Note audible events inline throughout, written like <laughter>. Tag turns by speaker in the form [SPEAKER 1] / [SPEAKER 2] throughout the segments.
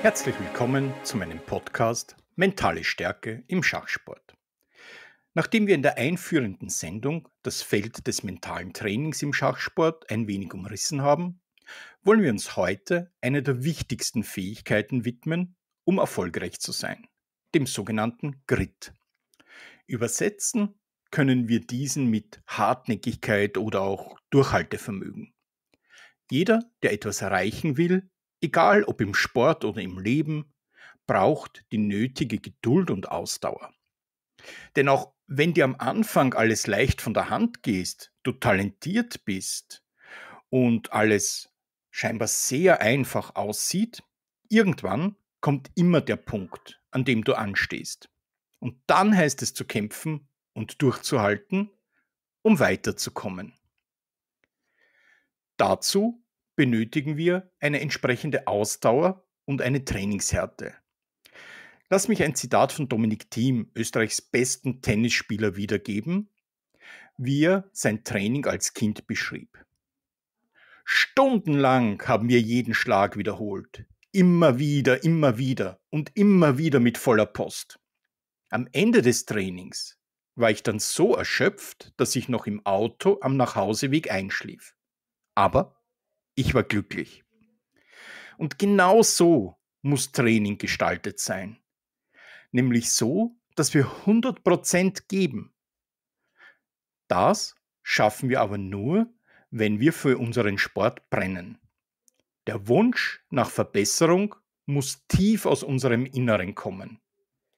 [SPEAKER 1] Herzlich willkommen zu meinem Podcast Mentale Stärke im Schachsport. Nachdem wir in der einführenden Sendung das Feld des mentalen Trainings im Schachsport ein wenig umrissen haben, wollen wir uns heute einer der wichtigsten Fähigkeiten widmen, um erfolgreich zu sein, dem sogenannten Grit. Übersetzen können wir diesen mit Hartnäckigkeit oder auch Durchhaltevermögen. Jeder, der etwas erreichen will, egal ob im Sport oder im Leben, braucht die nötige Geduld und Ausdauer. Denn auch wenn dir am Anfang alles leicht von der Hand gehst, du talentiert bist und alles scheinbar sehr einfach aussieht, irgendwann kommt immer der Punkt, an dem du anstehst. Und dann heißt es zu kämpfen und durchzuhalten, um weiterzukommen. Dazu benötigen wir eine entsprechende Ausdauer und eine Trainingshärte. Lass mich ein Zitat von Dominik Thiem, Österreichs besten Tennisspieler, wiedergeben, wie er sein Training als Kind beschrieb. Stundenlang haben wir jeden Schlag wiederholt. Immer wieder, immer wieder und immer wieder mit voller Post. Am Ende des Trainings war ich dann so erschöpft, dass ich noch im Auto am Nachhauseweg einschlief. Aber ich war glücklich. Und genau so muss Training gestaltet sein. Nämlich so, dass wir 100% geben. Das schaffen wir aber nur, wenn wir für unseren Sport brennen. Der Wunsch nach Verbesserung muss tief aus unserem Inneren kommen.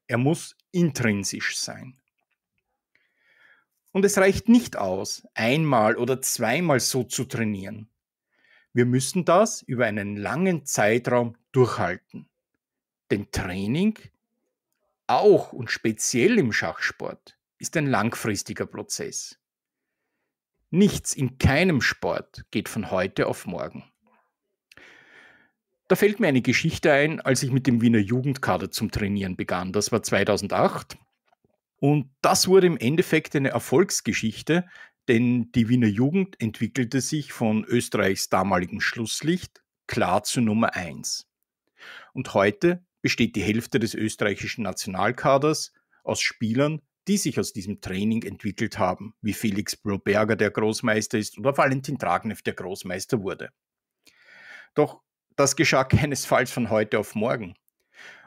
[SPEAKER 1] Er muss intrinsisch sein. Und es reicht nicht aus, einmal oder zweimal so zu trainieren. Wir müssen das über einen langen Zeitraum durchhalten. Denn Training, auch und speziell im Schachsport, ist ein langfristiger Prozess. Nichts in keinem Sport geht von heute auf morgen. Da fällt mir eine Geschichte ein, als ich mit dem Wiener Jugendkader zum Trainieren begann. Das war 2008. Und das wurde im Endeffekt eine Erfolgsgeschichte, denn die Wiener Jugend entwickelte sich von Österreichs damaligem Schlusslicht klar zu Nummer 1. Und heute besteht die Hälfte des österreichischen Nationalkaders aus Spielern, die sich aus diesem Training entwickelt haben, wie Felix Broberger, der Großmeister ist, oder Valentin Dragnev, der Großmeister wurde. Doch das geschah keinesfalls von heute auf morgen.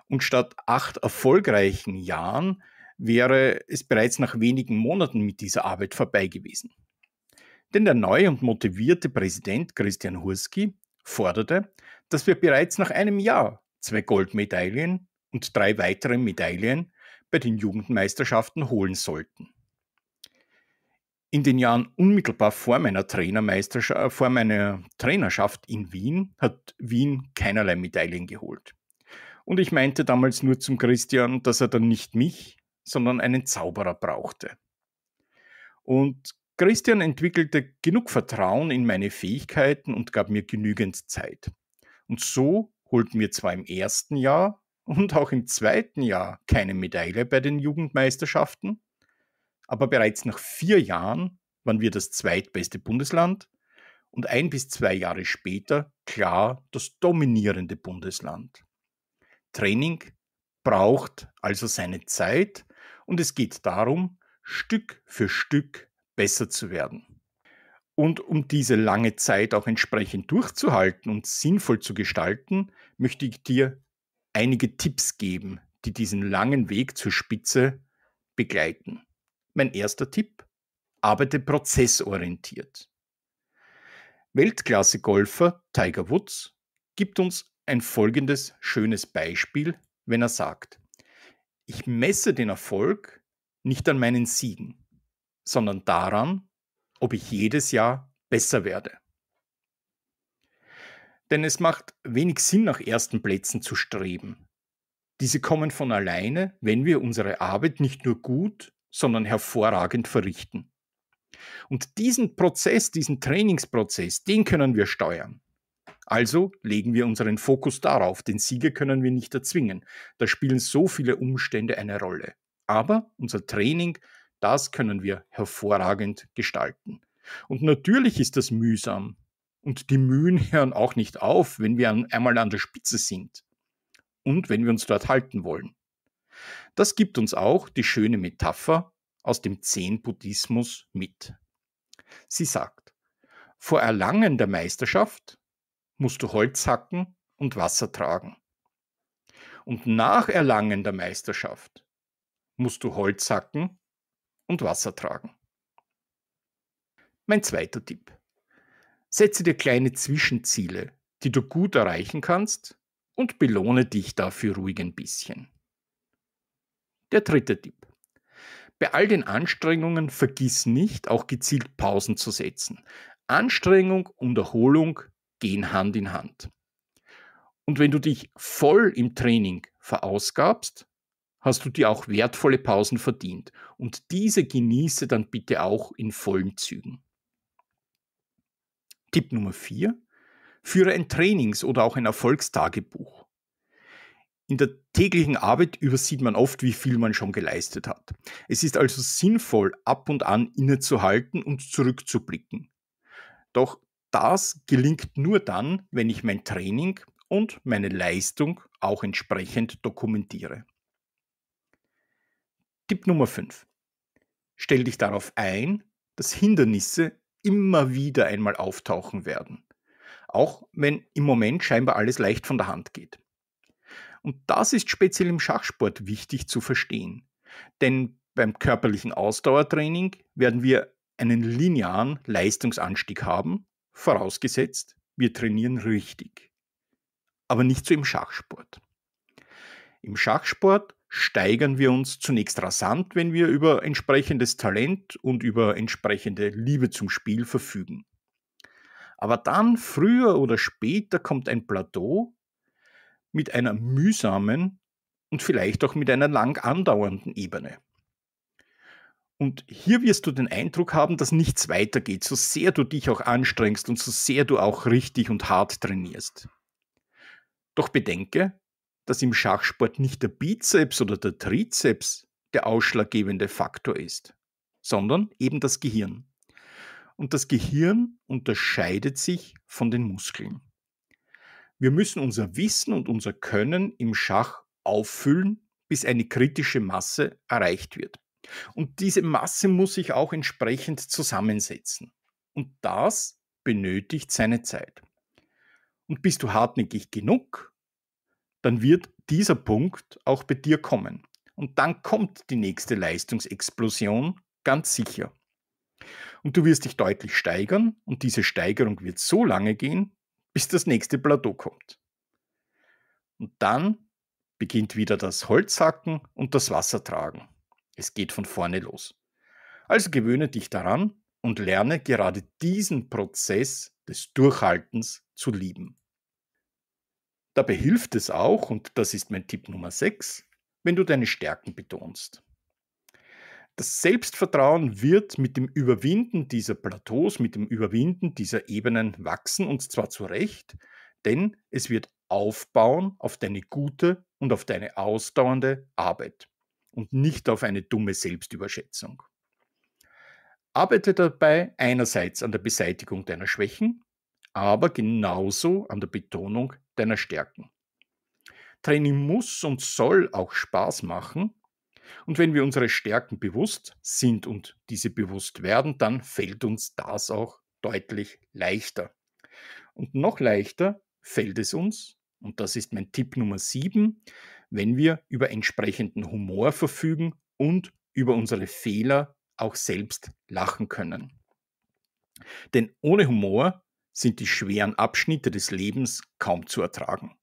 [SPEAKER 1] Und statt acht erfolgreichen Jahren wäre es bereits nach wenigen Monaten mit dieser Arbeit vorbei gewesen. Denn der neue und motivierte Präsident Christian Hurski forderte, dass wir bereits nach einem Jahr zwei Goldmedaillen und drei weitere Medaillen bei den Jugendmeisterschaften holen sollten. In den Jahren unmittelbar vor meiner, Trainermeisterschaft, vor meiner Trainerschaft in Wien hat Wien keinerlei Medaillen geholt. Und ich meinte damals nur zum Christian, dass er dann nicht mich, sondern einen Zauberer brauchte. Und Christian entwickelte genug Vertrauen in meine Fähigkeiten und gab mir genügend Zeit. Und so holten wir zwar im ersten Jahr und auch im zweiten Jahr keine Medaille bei den Jugendmeisterschaften, aber bereits nach vier Jahren waren wir das zweitbeste Bundesland und ein bis zwei Jahre später klar das dominierende Bundesland. Training braucht also seine Zeit und es geht darum, Stück für Stück besser zu werden. Und um diese lange Zeit auch entsprechend durchzuhalten und sinnvoll zu gestalten, möchte ich dir einige Tipps geben, die diesen langen Weg zur Spitze begleiten. Mein erster Tipp, arbeite prozessorientiert. Weltklasse-Golfer Tiger Woods gibt uns ein folgendes schönes Beispiel, wenn er sagt, ich messe den Erfolg nicht an meinen Siegen, sondern daran, ob ich jedes Jahr besser werde. Denn es macht wenig Sinn, nach ersten Plätzen zu streben. Diese kommen von alleine, wenn wir unsere Arbeit nicht nur gut, sondern hervorragend verrichten. Und diesen Prozess, diesen Trainingsprozess, den können wir steuern. Also legen wir unseren Fokus darauf, den Sieger können wir nicht erzwingen. Da spielen so viele Umstände eine Rolle. Aber unser Training, das können wir hervorragend gestalten. Und natürlich ist das mühsam. Und die Mühen <laughs> hören auch nicht auf, wenn wir einmal an der Spitze sind. und wenn wir uns dort halten wollen. Das gibt uns auch die schöne Metapher aus dem Zen-Buddhismus mit. Sie sagt, vor Erlangen der Meisterschaft musst du Holz hacken und Wasser tragen. Und nach Erlangen der Meisterschaft musst du Holz hacken und Wasser tragen. Mein zweiter Tipp. Setze dir kleine Zwischenziele, die du gut erreichen kannst und belohne dich dafür ruhig ein bisschen. Der dritte Tipp. Bei all den Anstrengungen vergiss nicht, auch gezielt Pausen zu setzen. Anstrengung und Erholung gehen Hand in Hand. Und wenn du dich voll im Training verausgabst, hast du dir auch wertvolle Pausen verdient. Und diese genieße dann bitte auch in vollen Zügen. Tipp Nummer 4. Führe ein Trainings- oder auch ein Erfolgstagebuch. In der täglichen Arbeit übersieht man oft, wie viel man schon geleistet hat. Es ist also sinnvoll, ab und an innezuhalten und zurückzublicken. Doch das gelingt nur dann, wenn ich mein Training und meine Leistung auch entsprechend dokumentiere. Tipp Nummer 5. Stell dich darauf ein, dass Hindernisse immer wieder einmal auftauchen werden. Auch wenn im Moment scheinbar alles leicht von der Hand geht. Und das ist speziell im Schachsport wichtig zu verstehen. Denn beim körperlichen Ausdauertraining werden wir einen linearen Leistungsanstieg haben, vorausgesetzt, wir trainieren richtig. Aber nicht so im Schachsport. Im Schachsport steigern wir uns zunächst rasant, wenn wir über entsprechendes Talent und über entsprechende Liebe zum Spiel verfügen. Aber dann, früher oder später, kommt ein Plateau mit einer mühsamen und vielleicht auch mit einer lang andauernden Ebene. Und hier wirst du den Eindruck haben, dass nichts weitergeht, so sehr du dich auch anstrengst und so sehr du auch richtig und hart trainierst. Doch bedenke, dass im Schachsport nicht der Bizeps oder der Trizeps der ausschlaggebende Faktor ist, sondern eben das Gehirn. Und das Gehirn unterscheidet sich von den Muskeln. Wir müssen unser Wissen und unser Können im Schach auffüllen, bis eine kritische Masse erreicht wird. Und diese Masse muss sich auch entsprechend zusammensetzen. Und das benötigt seine Zeit. Und bist du hartnäckig genug, dann wird dieser Punkt auch bei dir kommen. Und dann kommt die nächste Leistungsexplosion ganz sicher. Und du wirst dich deutlich steigern und diese Steigerung wird so lange gehen, bis das nächste Plateau kommt. Und dann beginnt wieder das Holzhacken und das Wassertragen. Es geht von vorne los. Also gewöhne dich daran und lerne gerade diesen Prozess des Durchhaltens zu lieben. Dabei hilft es auch, und das ist mein Tipp Nummer 6, wenn du deine Stärken betonst. Das Selbstvertrauen wird mit dem Überwinden dieser Plateaus, mit dem Überwinden dieser Ebenen wachsen, und zwar zu Recht, denn es wird aufbauen auf deine gute und auf deine ausdauernde Arbeit und nicht auf eine dumme Selbstüberschätzung. Arbeite dabei einerseits an der Beseitigung deiner Schwächen, aber genauso an der Betonung deiner Stärken. Training muss und soll auch Spaß machen. Und wenn wir unsere Stärken bewusst sind und diese bewusst werden, dann fällt uns das auch deutlich leichter. Und noch leichter fällt es uns, und das ist mein Tipp Nummer 7, wenn wir über entsprechenden Humor verfügen und über unsere Fehler auch selbst lachen können. Denn ohne Humor sind die schweren Abschnitte des Lebens kaum zu ertragen.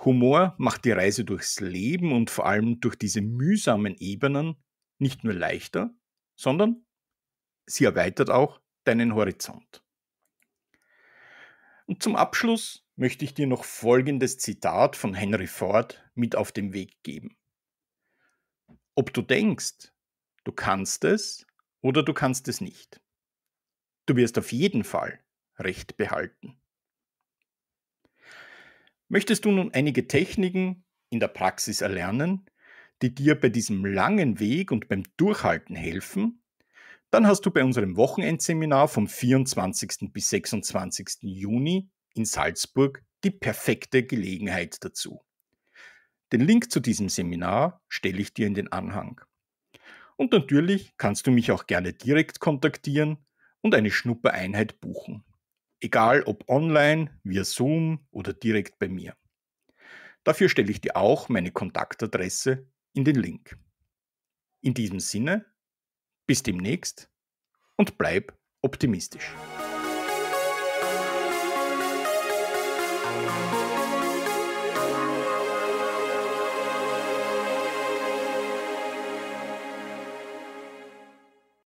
[SPEAKER 1] Humor macht die Reise durchs Leben und vor allem durch diese mühsamen Ebenen nicht nur leichter, sondern sie erweitert auch deinen Horizont. Und zum Abschluss möchte ich dir noch folgendes Zitat von Henry Ford mit auf den Weg geben. Ob du denkst, du kannst es oder du kannst es nicht. Du wirst auf jeden Fall Recht behalten. Möchtest du nun einige Techniken in der Praxis erlernen, die dir bei diesem langen Weg und beim Durchhalten helfen, dann hast du bei unserem Wochenendseminar vom 24. bis 26. Juni in Salzburg die perfekte Gelegenheit dazu. Den Link zu diesem Seminar stelle ich dir in den Anhang. Und natürlich kannst du mich auch gerne direkt kontaktieren und eine Schnuppereinheit buchen. Egal ob online, via Zoom oder direkt bei mir. Dafür stelle ich dir auch meine Kontaktadresse in den Link. In diesem Sinne, bis demnächst und bleib optimistisch.